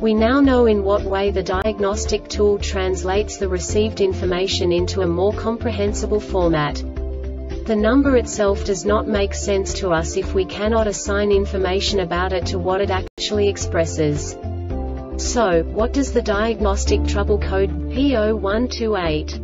We now know in what way the diagnostic tool translates the received information into a more comprehensible format. The number itself does not make sense to us if we cannot assign information about it to what it actually expresses. So, what does the diagnostic trouble code P0128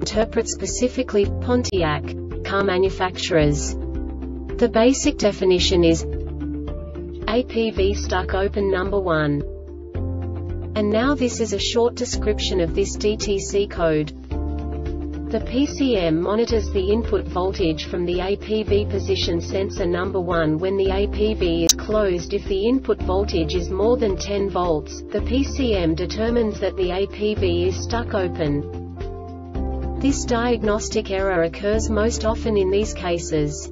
interpret specifically Pontiac car manufacturers? The basic definition is APV stuck open number 1. And now this is a short description of this DTC code. The PCM monitors the input voltage from the APV position sensor number 1 when the APV is closed if the input voltage is more than 10 volts, the PCM determines that the APV is stuck open. This diagnostic error occurs most often in these cases.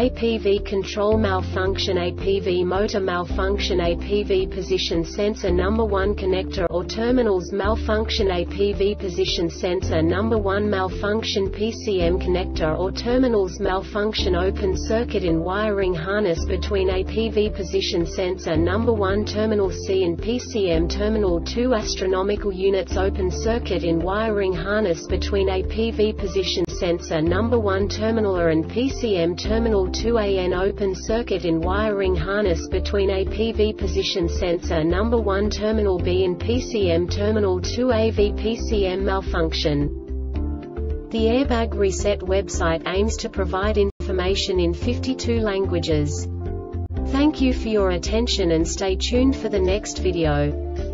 APV control malfunction APV motor malfunction APV position sensor number 1 connector or terminals malfunction APV position sensor number 1 malfunction PCM connector or terminals malfunction open circuit in wiring harness between APV position sensor number 1 terminal C and PCM terminal 2 astronomical units open circuit in wiring harness between APV position sensor number 1 terminal A and PCM terminal Terminal 2AN open circuit in wiring harness between APV position sensor number 1 Terminal B and PCM Terminal 2AV PCM malfunction. The Airbag Reset website aims to provide information in 52 languages. Thank you for your attention and stay tuned for the next video.